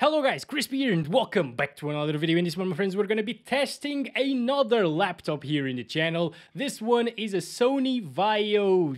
Hello guys, Kryzzp here and welcome back to another video. In this one, my friends, we're to be testing another laptop here in the channel. This one is a Sony Vaio...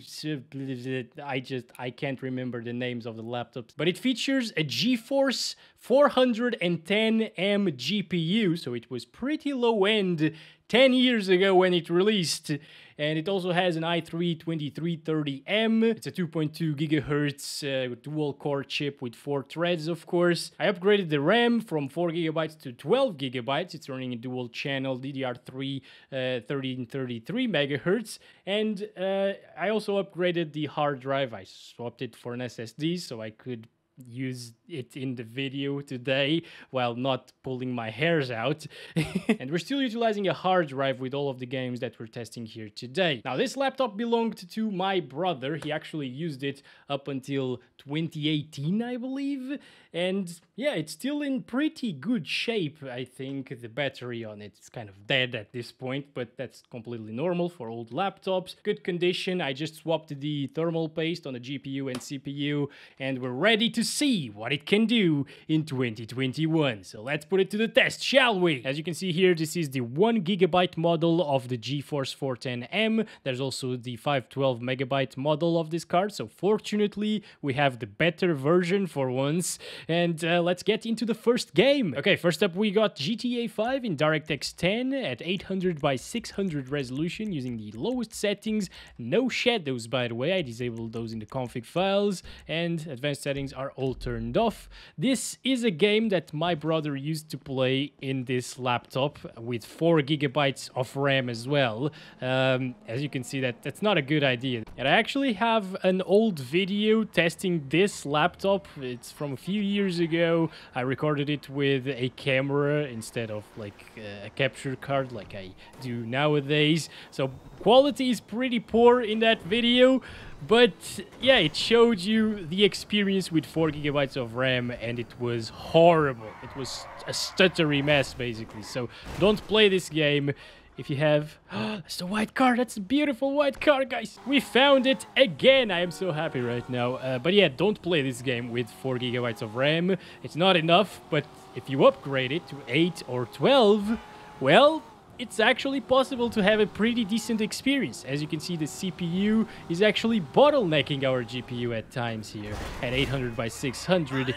I just, I can't remember the names of the laptops. But it features a GeForce 410M GPU, so it was pretty low end 10 years ago when it released and it also has an i3-2330M. It's a 2.2 gigahertz uh, dual core chip with four threads, of course. I upgraded the RAM from 4 gigabytes to 12 gigabytes. It's running a dual channel DDR3 uh, 1333 megahertz, and uh, I also upgraded the hard drive. I swapped it for an SSD so I could use it in the video today while not pulling my hairs out. and we're still utilizing a hard drive with all of the games that we're testing here today. Now this laptop belonged to my brother. He actually used it up until 2018, I believe. And yeah, it's still in pretty good shape, I think. The battery on it is kind of dead at this point, but that's completely normal for old laptops. Good condition. I just swapped the thermal paste on the GPU and CPU, and we're ready to see what it can do in 2021. So let's put it to the test, shall we? As you can see here, this is the 1 gigabyte model of the GeForce 410M. There's also the 512 megabyte model of this card. So fortunately, we have the better version for once. And uh, let's get into the first game. Okay, first up we got GTA 5 in DirectX 10 at 800 by 600 resolution using the lowest settings. No shadows, by the way. I disabled those in the config files. And advanced settings are all turned off. This is a game that my brother used to play in this laptop with 4 gigabytes of RAM as well. Um, as you can see, that that's not a good idea. And I actually have an old video testing this laptop. It's from a few years ago. I recorded it with a camera instead of like a capture card like I do nowadays. So quality is pretty poor in that video. But yeah, it showed you the experience with 4 gigabytes of RAM and it was horrible. It was a stuttery mess basically. So don't play this game if you have... it's the white car. That's a beautiful white car, guys. We found it again. I am so happy right now. Uh, but yeah, don't play this game with 4 gigabytes of RAM. It's not enough, but if you upgrade it to 8 or 12, well, it's actually possible to have a pretty decent experience. As you can see, the CPU is actually bottlenecking our GPU at times here at 800 by 600.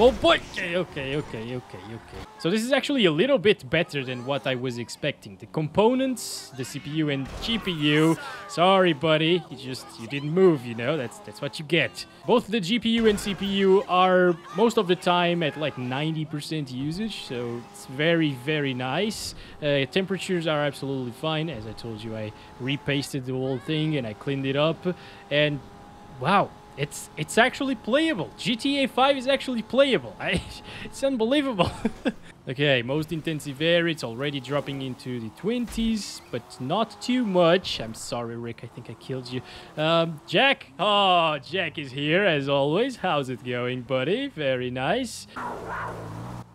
Oh boy! Okay, okay, okay, okay, okay. So this is actually a little bit better than what I was expecting. The components, the CPU and GPU. Sorry, buddy. You just, you didn't move, you know? That's, that's what you get. Both the GPU and CPU are most of the time at like 90% usage. So it's very, very nice. Uh, temperatures are absolutely fine. As I told you, I repasted the whole thing and I cleaned it up. And wow, it's it's actually playable. GTA 5 is actually playable. I, it's unbelievable. okay, most intensive air, it's already dropping into the 20s, but not too much. I'm sorry, Rick, I think I killed you. Um, Jack? Oh, Jack is here, as always. How's it going, buddy? Very nice.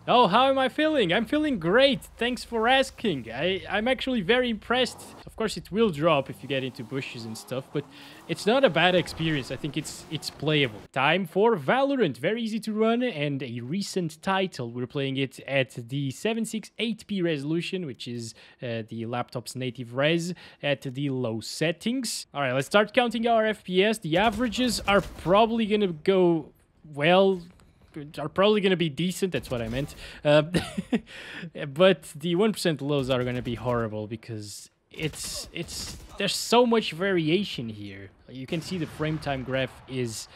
Oh, how am I feeling? I'm feeling great. Thanks for asking. I, I'm actually very impressed. Of course, it will drop if you get into bushes and stuff, but it's not a bad experience. I think it's it's playable. Time for Valorant. Very easy to run and a recent title. We're playing it at the 768p resolution, which is uh, the laptop's native res at the low settings. All right, let's start counting our FPS. The averages are probably going to go well are probably going to be decent. That's what I meant. Uh, but the 1% lows are going to be horrible because it's it's there's so much variation here. You can see the frame time graph is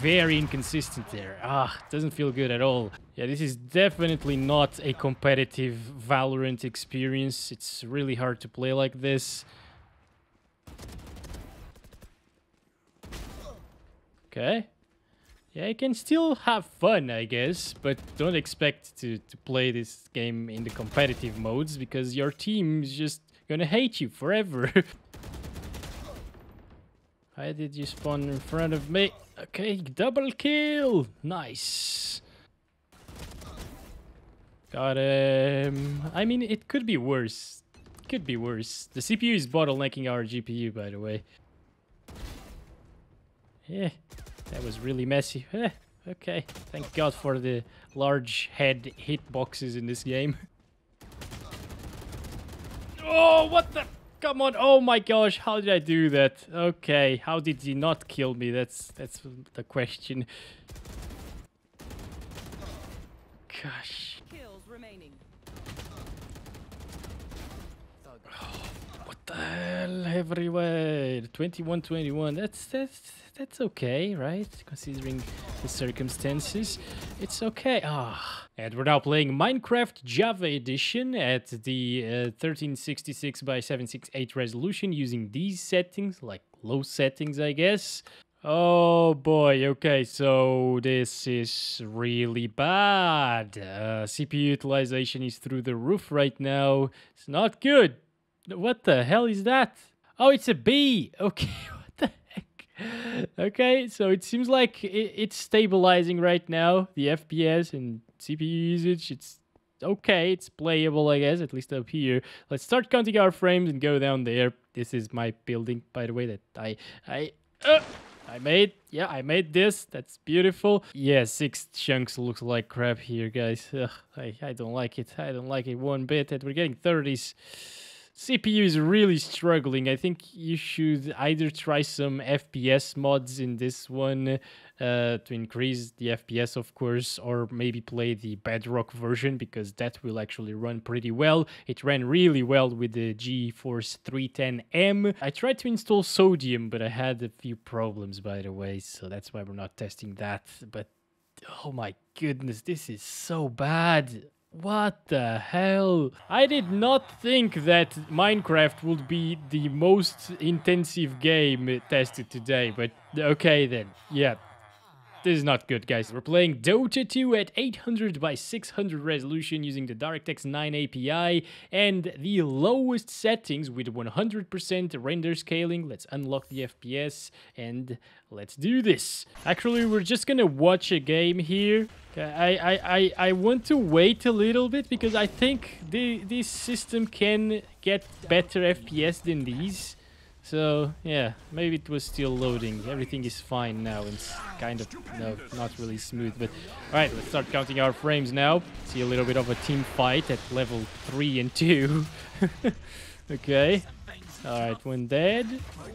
very inconsistent there. Ah, doesn't feel good at all. Yeah, this is definitely not a competitive Valorant experience. It's really hard to play like this. Okay. Yeah, you can still have fun, I guess, but don't expect to, to play this game in the competitive modes because your team is just gonna hate you forever. Why did you spawn in front of me? Okay, double kill! Nice. Got him. I mean, it could be worse. Could be worse. The CPU is bottlenecking our GPU, by the way. Yeah. That was really messy. Eh, Okay, thank God for the large head hitboxes in this game. Oh, what the? Come on. Oh my gosh, how did I do that? Okay, how did he not kill me? That's that's the question. Gosh. Kills remaining. What the hell? Everywhere. 21-21. That's that's that's okay, right? Considering the circumstances. It's okay. Ah. And we're now playing Minecraft Java Edition at the uh, 1366 by 768 resolution using these settings, like low settings, I guess. Oh boy, okay, so this is really bad. Uh, CPU utilization is through the roof right now. It's not good. What the hell is that? Oh, it's a bee. Okay, what the heck? Okay, so it seems like it, it's stabilizing right now, the FPS and CPU usage. It's okay, it's playable, I guess, at least up here. Let's start counting our frames and go down there. This is my building, by the way, that I... I uh, I made, yeah, I made this. That's beautiful. Yeah, six chunks looks like crap here, guys. Ugh, I, I don't like it. I don't like it one bit. that we're getting 30s. CPU is really struggling. I think you should either try some FPS mods in this one uh, to increase the FPS, of course, or maybe play the Bedrock version because that will actually run pretty well. It ran really well with the GeForce 310M. I tried to install Sodium, but I had a few problems, by the way, so that's why we're not testing that. But oh my goodness, this is so bad. What the hell? I did not think that Minecraft would be the most intensive game tested today, but okay then. Yeah, this is not good, guys. We're playing Dota 2 at 800 by 600 resolution using the DirectX 9 API and the lowest settings with 100% render scaling. Let's unlock the FPS and let's do this. Actually, we're just gonna watch a game here. I, I, I, I want to wait a little bit because I think the, this system can get better FPS than these. So, yeah, maybe it was still loading. Everything is fine now. It's kind of, no, not really smooth. But, alright, let's start counting our frames now. See a little bit of a team fight at level 3 and 2. okay. Alright, one dead.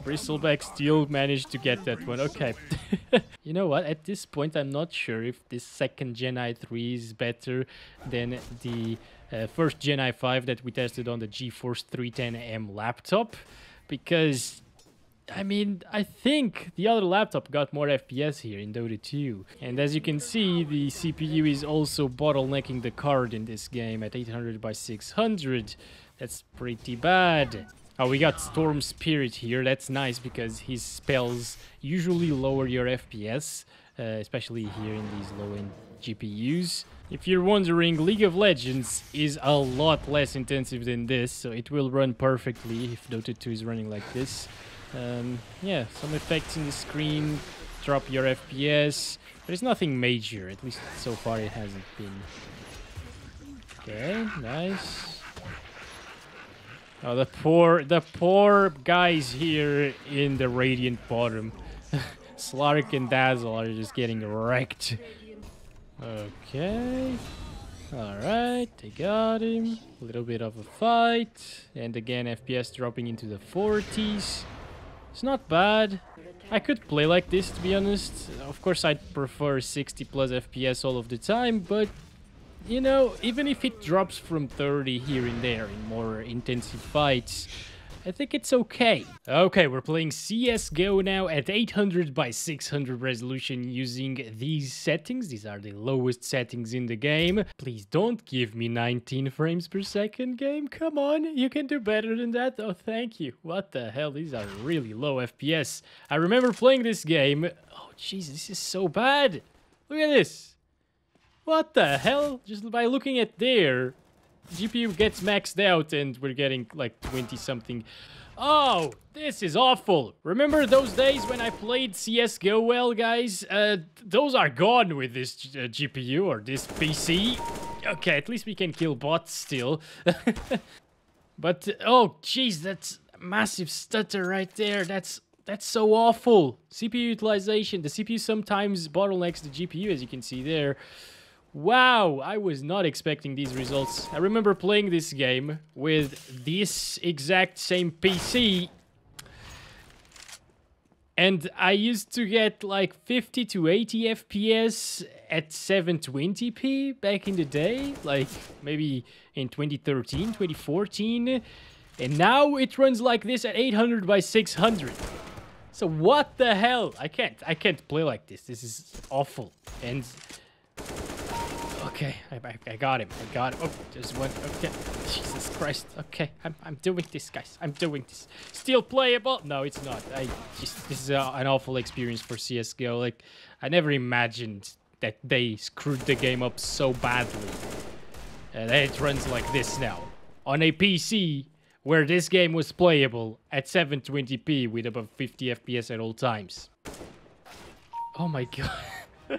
Bristleback still managed to get that one. Okay. you know what? At this point, I'm not sure if this second Gen i3 is better than the uh, first Gen i5 that we tested on the GeForce 310M laptop because I mean, I think the other laptop got more FPS here in Dota 2. And as you can see, the CPU is also bottlenecking the card in this game at 800 by 600. That's pretty bad. Oh, we got Storm Spirit here. That's nice because his spells usually lower your FPS, uh, especially here in these low-end GPUs. If you're wondering, League of Legends is a lot less intensive than this, so it will run perfectly if Dota 2 is running like this. Um, yeah, some effects in the screen, drop your FPS, but it's nothing major, at least so far it hasn't been. Okay, nice. Oh, the poor, the poor guys here in the Radiant bottom. Slark and Dazzle are just getting wrecked. Okay. Alright, they got him. A little bit of a fight. And again, FPS dropping into the 40s. It's not bad. I could play like this, to be honest. Of course, I'd prefer 60 plus FPS all of the time, but you know, even if it drops from 30 here and there in more intensive fights, I think it's okay. Okay, we're playing CSGO now at 800 by 600 resolution using these settings. These are the lowest settings in the game. Please don't give me 19 frames per second game. Come on, you can do better than that. Oh, thank you. What the hell? These are really low FPS. I remember playing this game. Oh, jeez, this is so bad. Look at this. What the hell? Just by looking at there, GPU gets maxed out and we're getting like 20 something. Oh, this is awful. Remember those days when I played CSGO well, guys? Uh, those are gone with this uh, GPU or this PC. Okay, at least we can kill bots still. but, oh, jeez, that's massive stutter right there. That's That's so awful. CPU utilization. The CPU sometimes bottlenecks the GPU, as you can see there. Wow, I was not expecting these results. I remember playing this game with this exact same PC and I used to get like 50 to 80 FPS at 720p back in the day, like maybe in 2013, 2014. And now it runs like this at 800 by 600. So what the hell? I can't, I can't play like this. This is awful. And Okay, I, I, I, got him. I got him. Oh, there's one. Okay. Jesus Christ. Okay, I'm, I'm doing this, guys. I'm doing this. Still playable? No, it's not. I just, this is a, an awful experience for CSGO. Like, I never imagined that they screwed the game up so badly. And it runs like this now. On a PC where this game was playable at 720p with above 50 FPS at all times. Oh my god.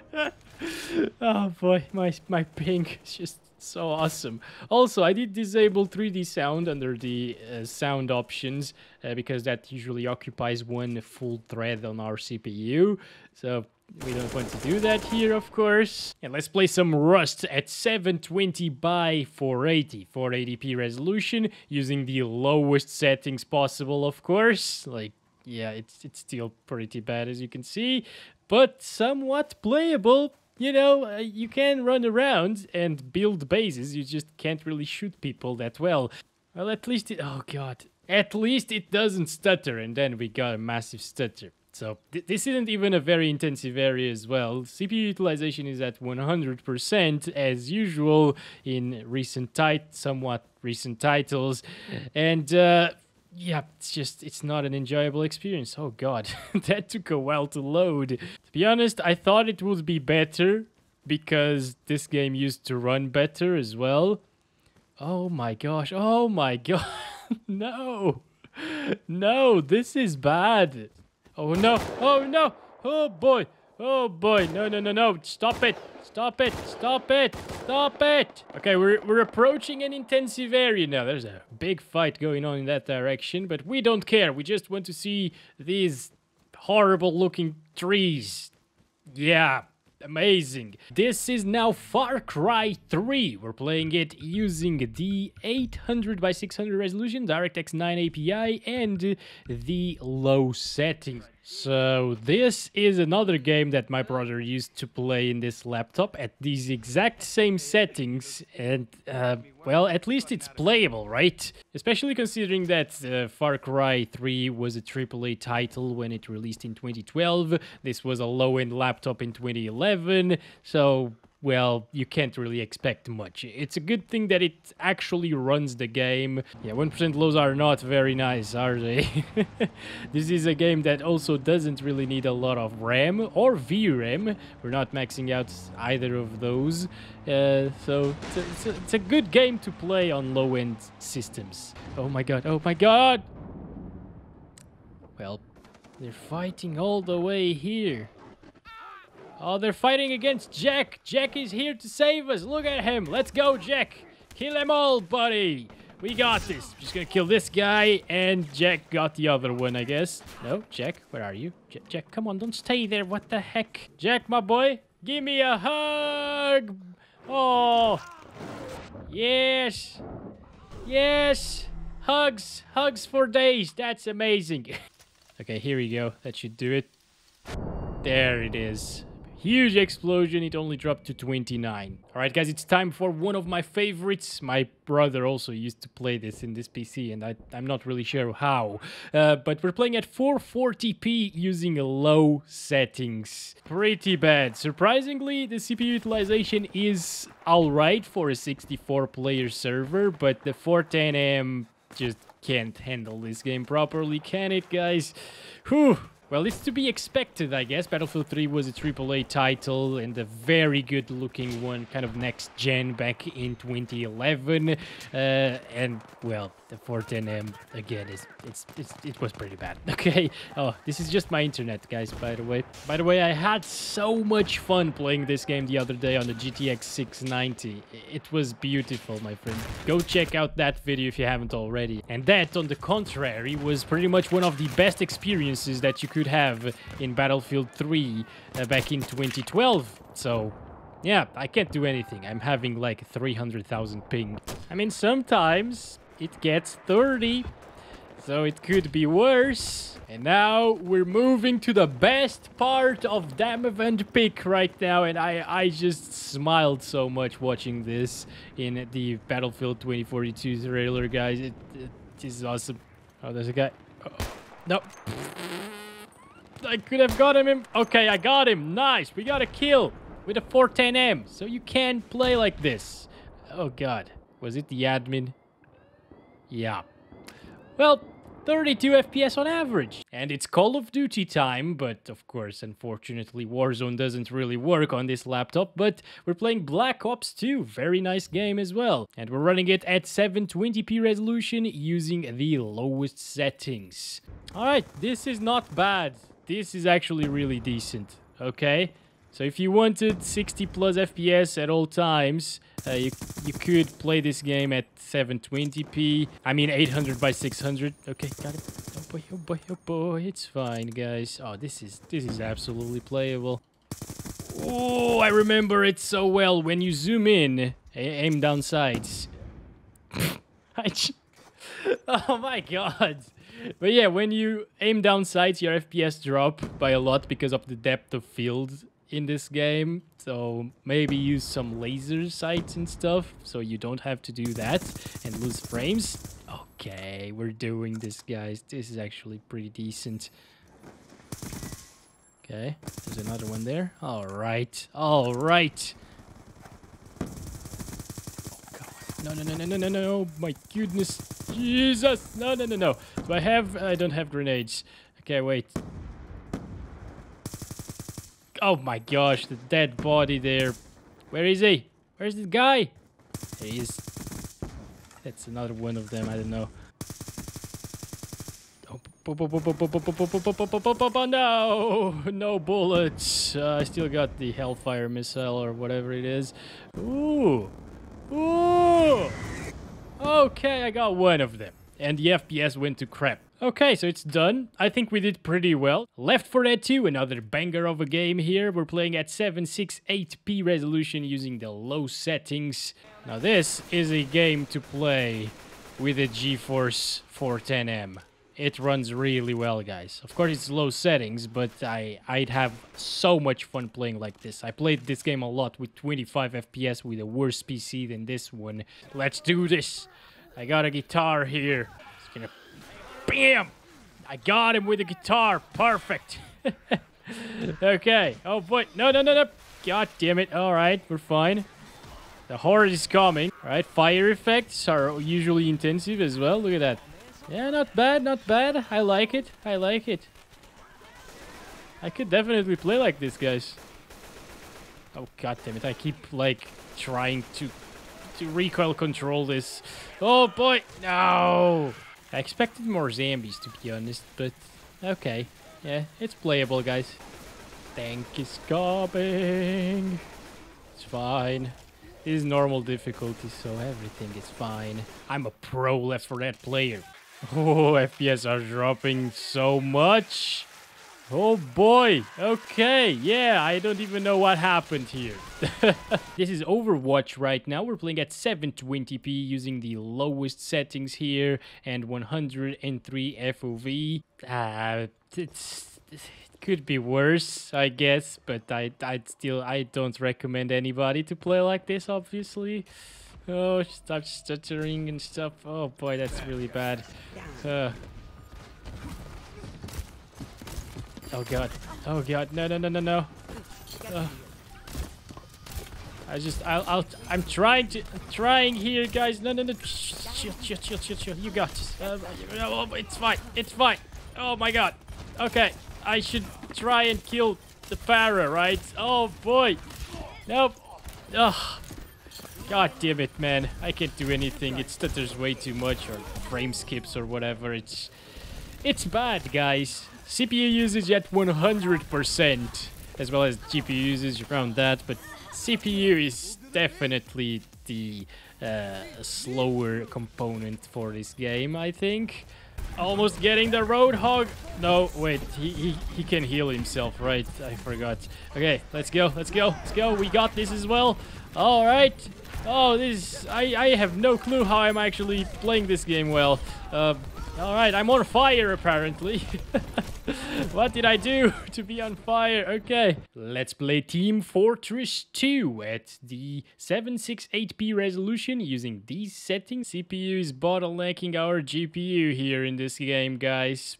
oh boy, my, my ping is just so awesome. Also, I did disable 3D sound under the uh, sound options uh, because that usually occupies one full thread on our CPU. So we don't want to do that here, of course. And let's play some Rust at 720 by 480, 480p resolution, using the lowest settings possible, of course. Like, yeah, it's, it's still pretty bad, as you can see, but somewhat playable you know, uh, you can run around and build bases, you just can't really shoot people that well. Well, at least it... Oh, God. At least it doesn't stutter, and then we got a massive stutter. So th this isn't even a very intensive area as well. CPU utilization is at 100% as usual in recent tit somewhat recent titles. And uh, yeah, it's just, it's not an enjoyable experience. Oh god, that took a while to load. To be honest, I thought it would be better because this game used to run better as well. Oh my gosh, oh my god, no, no, this is bad. Oh no, oh no, oh boy, oh boy, no, no, no, no, stop it. Stop it! Stop it! Stop it! Okay, we're, we're approaching an intensive area now. There's a big fight going on in that direction, but we don't care. We just want to see these horrible looking trees. Yeah, amazing. This is now Far Cry 3. We're playing it using the 800 by 600 resolution, DirectX 9 API, and the low settings. So this is another game that my brother used to play in this laptop at these exact same settings and uh, well at least it's playable right? Especially considering that uh, Far Cry 3 was a AAA title when it released in 2012 this was a low-end laptop in 2011 so well, you can't really expect much. It's a good thing that it actually runs the game. Yeah, 1% lows are not very nice, are they? this is a game that also doesn't really need a lot of RAM or VRAM. We're not maxing out either of those. Uh, so it's a, it's, a, it's a good game to play on low-end systems. Oh my god, oh my god! Well, they're fighting all the way here. Oh, they're fighting against Jack. Jack is here to save us. Look at him. Let's go, Jack. Kill them all, buddy. We got this. Just gonna kill this guy, and Jack got the other one, I guess. No, Jack, where are you? J Jack, come on, don't stay there. What the heck? Jack, my boy, give me a hug. Oh, yes, yes. Hugs, hugs for days. That's amazing. okay, here we go. That should do it. There it is. Huge explosion, it only dropped to 29. Alright guys, it's time for one of my favorites. My brother also used to play this in this PC and I, am not really sure how. Uh, but we're playing at 440p using low settings. Pretty bad. Surprisingly, the CPU utilization is alright for a 64 player server, but the 410M just can't handle this game properly, can it guys? Whew. Well, it's to be expected, I guess. Battlefield 3 was a AAA title and a very good looking one, kind of next gen back in 2011. Uh, and, well, the 410M, again, is it's, it's, it was pretty bad. Okay. Oh, this is just my internet, guys, by the way. By the way, I had so much fun playing this game the other day on the GTX 690. It was beautiful, my friend. Go check out that video if you haven't already. And that, on the contrary, was pretty much one of the best experiences that you could have in Battlefield 3 uh, back in 2012. So, yeah, I can't do anything. I'm having like 300,000 ping. I mean, sometimes it gets 30, so it could be worse. And now we're moving to the best part of Damavand Peak right now. And I, I just smiled so much watching this in the Battlefield 2042 trailer, guys. It, it is awesome. Oh, there's a guy. Oh, no. I could have got him. Okay, I got him. Nice. We got a kill with a 410M. So you can play like this. Oh, God. Was it the admin? Yeah. Well, 32 FPS on average. And it's Call of Duty time, but of course, unfortunately, Warzone doesn't really work on this laptop, but we're playing Black Ops 2, very nice game as well. And we're running it at 720p resolution using the lowest settings. Alright, this is not bad. This is actually really decent, okay? So if you wanted 60 plus FPS at all times, uh, you, you could play this game at 720p. I mean 800 by 600. Okay, got it. Oh boy, oh boy, oh boy. It's fine, guys. Oh, this is this is absolutely playable. Oh, I remember it so well. When you zoom in, aim down sights. oh my god. But yeah, when you aim down sights, your FPS drop by a lot because of the depth of field in this game. So maybe use some laser sights and stuff so you don't have to do that and lose frames. Okay, we're doing this, guys. This is actually pretty decent. Okay, there's another one there. All right, all right. Oh, no, no, no, no, no, no, no. My goodness. Jesus. No, no, no, no. Do I have... I don't have grenades. Okay, wait. Oh my gosh, the dead body there. Where is he? Where's the guy? There he is. That's another one of them, I don't know. no, no bullets. Uh, I still got the Hellfire missile or whatever it is. Ooh, ooh. Okay, I got one of them. And the FPS went to crap. Okay, so it's done. I think we did pretty well. Left 4 Dead 2, another banger of a game here. We're playing at 768p resolution using the low settings. Now this is a game to play with a GeForce 410M. It runs really well, guys. Of course, it's low settings, but I, I'd have so much fun playing like this. I played this game a lot with 25 FPS with a worse PC than this one. Let's do this. I got a guitar here. It's gonna Bam! I got him with a guitar. Perfect. okay. Oh, boy. No, no, no, no. God damn it. All right. We're fine. The horde is coming. All right. Fire effects are usually intensive as well. Look at that. Yeah, not bad. Not bad. I like it. I like it. I could definitely play like this, guys. Oh, god damn it. I keep, like, trying to, to recoil control this. Oh, boy. No. I expected more zombies, to be honest, but okay. Yeah, it's playable, guys. Tank is coming. It's fine. This is normal difficulty, so everything is fine. I'm a pro Left 4 Dead player. Oh, FPS are dropping so much. Oh boy. Okay. Yeah, I don't even know what happened here. this is Overwatch right now. We're playing at 720p using the lowest settings here and 103 FOV. Uh, it's, it could be worse, I guess, but I I'd still I don't recommend anybody to play like this, obviously. Oh, stop stuttering and stuff. Oh boy, that's really bad. Uh, Oh god. Oh god. No, no, no, no, no. Uh, I just, I'll, I'll, I'm trying to, I'm trying here, guys. No, no, no. Chill, chill, chill, chill, chill. You got this. Uh, oh, it's fine. It's fine. Oh my god. Okay. I should try and kill the Pharah, right? Oh boy. Nope. Ugh. God damn it, man. I can't do anything. It stutters way too much or frame skips or whatever. It's it's bad, guys. CPU usage at 100%, as well as GPU usage around that, but CPU is definitely the uh, slower component for this game, I think. Almost getting the Roadhog. No, wait, he, he, he can heal himself, right? I forgot. Okay, let's go, let's go, let's go. We got this as well. All right. Oh, this... I, I have no clue how I'm actually playing this game well. Uh, Alright, I'm on fire apparently. what did I do to be on fire? Okay. Let's play Team Fortress 2 at the 768p resolution using these settings. CPU is bottlenecking our GPU here in this game, guys.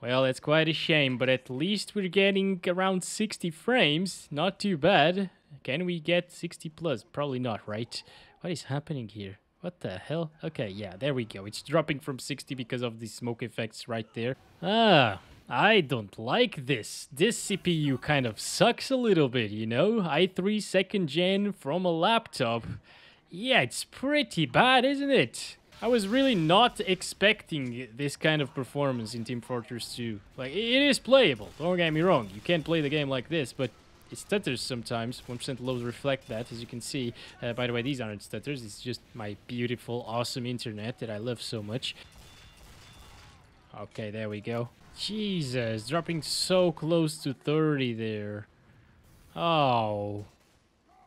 Well, that's quite a shame, but at least we're getting around 60 frames. Not too bad. Can we get 60 plus? Probably not, right? What is happening here? What the hell? Okay, yeah, there we go. It's dropping from 60 because of the smoke effects right there. Ah, I don't like this. This CPU kind of sucks a little bit, you know? i3 second gen from a laptop. Yeah, it's pretty bad, isn't it? I was really not expecting this kind of performance in Team Fortress 2. Like, it is playable, don't get me wrong. You can't play the game like this, but it stutters sometimes. 1% lows reflect that, as you can see. Uh, by the way, these aren't stutters. It's just my beautiful, awesome internet that I love so much. Okay, there we go. Jesus, dropping so close to 30 there. Oh.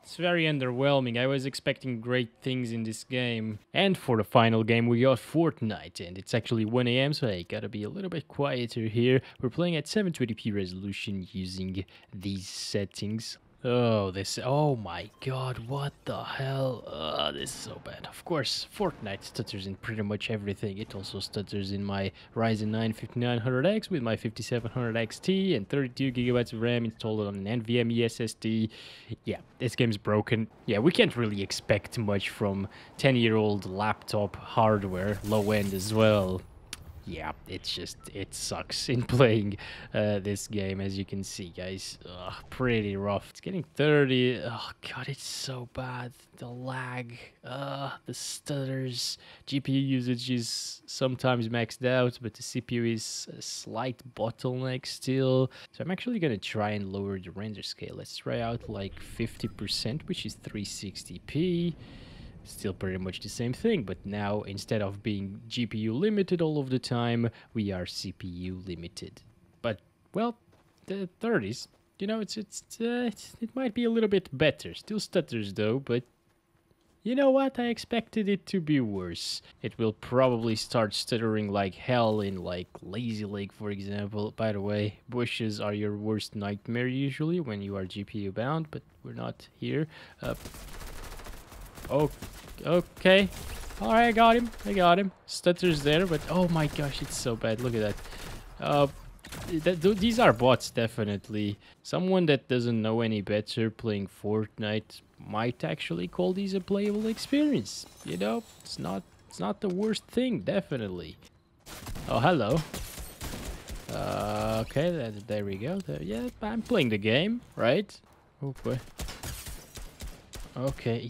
It's very underwhelming. I was expecting great things in this game. And for the final game, we got Fortnite, and it's actually 1 a.m., so I gotta be a little bit quieter here. We're playing at 720p resolution using these settings. Oh, this. Oh my god, what the hell? Uh, this is so bad. Of course, Fortnite stutters in pretty much everything. It also stutters in my Ryzen 9 5900X with my 5700 XT and 32 gigabytes of RAM installed on an NVMe SSD. Yeah, this game's broken. Yeah, we can't really expect much from 10 year old laptop hardware, low end as well yeah, it's just, it sucks in playing uh, this game, as you can see, guys. Ugh, pretty rough. It's getting 30. Oh, God, it's so bad. The lag, uh, the stutters. GPU usage is sometimes maxed out, but the CPU is a slight bottleneck still. So I'm actually to try and lower the render scale. Let's try out like 50%, which is 360p still pretty much the same thing, but now instead of being GPU limited all of the time, we are CPU limited. But, well, the 30s, you know, it's, it's, uh, it's, it might be a little bit better. Still stutters though, but you know what? I expected it to be worse. It will probably start stuttering like hell in like Lazy Lake, for example. By the way, bushes are your worst nightmare usually when you are GPU bound, but we're not here. Uh, Oh, okay. Alright, I got him. I got him. Stutter's there, but oh my gosh, it's so bad. Look at that. Uh, th these are bots, definitely. Someone that doesn't know any better playing Fortnite might actually call these a playable experience. You know, it's not it's not the worst thing, definitely. Oh, hello. Uh, okay, that, there we go. There, yeah, I'm playing the game, right? Oh boy. Okay.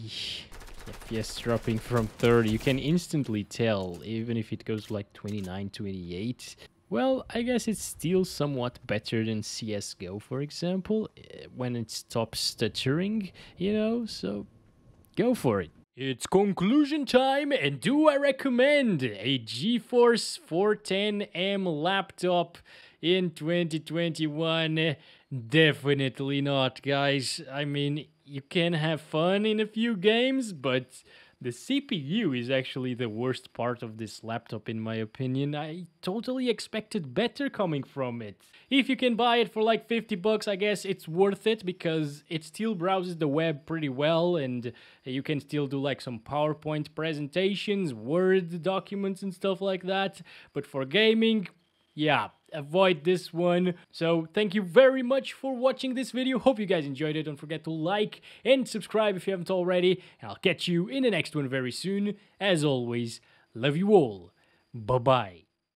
FPS dropping from 30. You can instantly tell, even if it goes like 29, 28. Well, I guess it's still somewhat better than CSGO, for example, eh, when it stops stuttering, you know, so go for it. It's conclusion time, and do I recommend a GeForce 410M laptop in 2021? Definitely not, guys. I mean, you can have fun in a few games, but the CPU is actually the worst part of this laptop in my opinion. I totally expected better coming from it. If you can buy it for like 50 bucks, I guess it's worth it because it still browses the web pretty well and you can still do like some PowerPoint presentations, Word documents and stuff like that. But for gaming, yeah, avoid this one. So thank you very much for watching this video. Hope you guys enjoyed it. Don't forget to like and subscribe if you haven't already. And I'll catch you in the next one very soon. As always, love you all. Bye-bye.